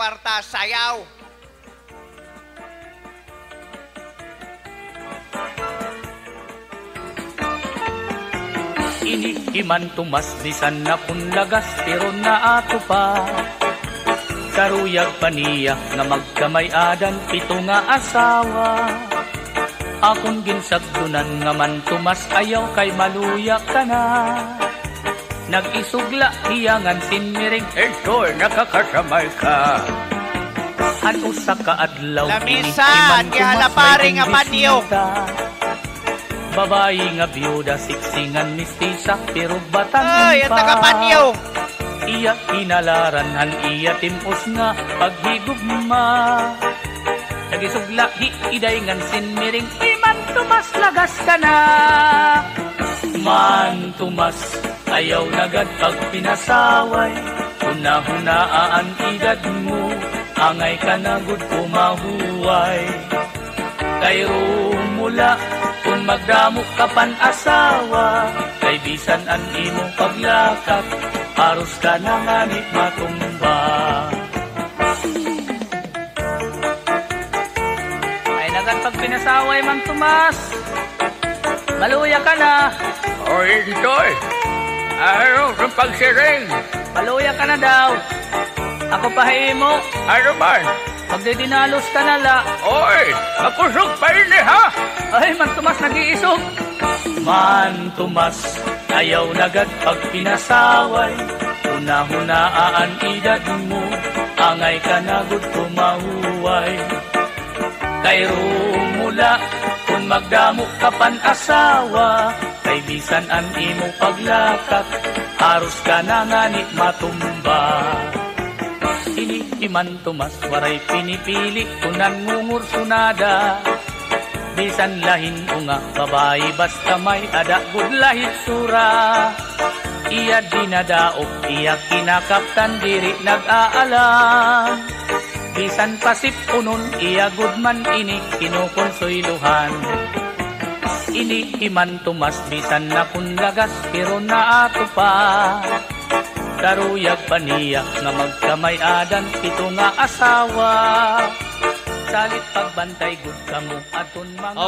kwarta, sayaw. Inihiman tumas bisan na punlagas pero naato pa. Karuyag paniya nga magkamay-adan pito nga asawa. Akong ginsagdunan nga man tumas ayaw kay maluya ka na Nag-isugla hiyangan sinmiring Ertor nakakasamay ka Ano sa kaadlaw Lamisa, inihiman di halapari nga bisita. Babae nga byuda, siksingan mistisa, pero batang Ay, ang tagapanyo. Iya kinalaran, han iya timpos nga, paghigugma. Nagisugla, hi iday ngan sinmiring, iman tumas lagas ka na. Man tumas, ayaw nagad pag pinasaway, Huna-hunaan edad mo, angay ka na gud kumahuway. Kay mula kung magdamo ka pan asawa Kay bisan an imo paglakap Aros ka na nga ni matumba. Ay nagan pag pinasaway man tumas Maluya ka na. Oy, Toy! Ano sa pagsiring? Maluya ka na daw Ako pahimo Ano man? Magdidinalos ka na la Oy! Kapusok pa rin eh, ha? Ay, man tumas nag-iisog. Man tumas, ayaw nagad pag pinasaway. Una-hunaan edad mo, angay ka na gud kumahuway. Kay mula, kung magdamo ka pan asawa, kay bisan an imo paglakak, aros ka na nga ni matumba. Inihiman tumas, waray pinipili, kunan ngungur sunada. Bisan lahin unga, babae basta may ada good sura. Iya dinadaog, iya kinakaptan diri nag-aalam. Bisan pasip unon, iya gudman ini kinukonsoyluhan. Inihiman tumas, bisan na kunlagas, pero naato pa. Karuyag paniya nga magkamay-adan pito nga asawa Salit pagbantay gud kamo aton mga